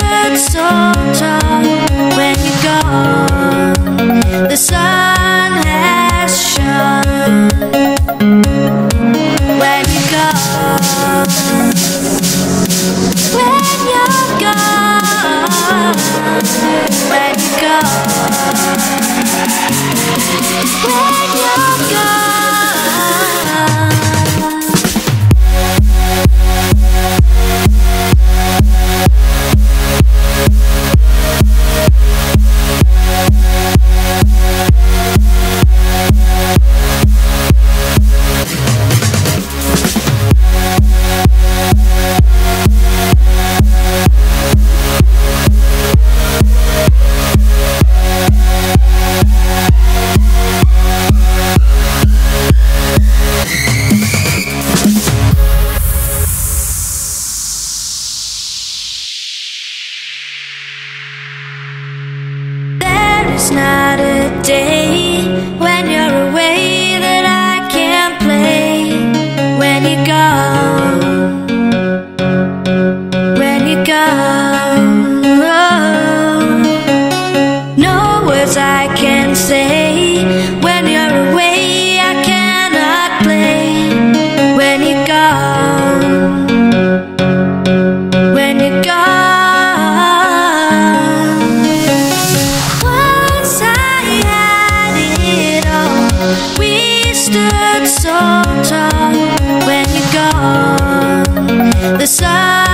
hurts when you're gone. The sun has shone when you're gone. When you're gone. When you're gone. Day so tall. When you're gone, the sun.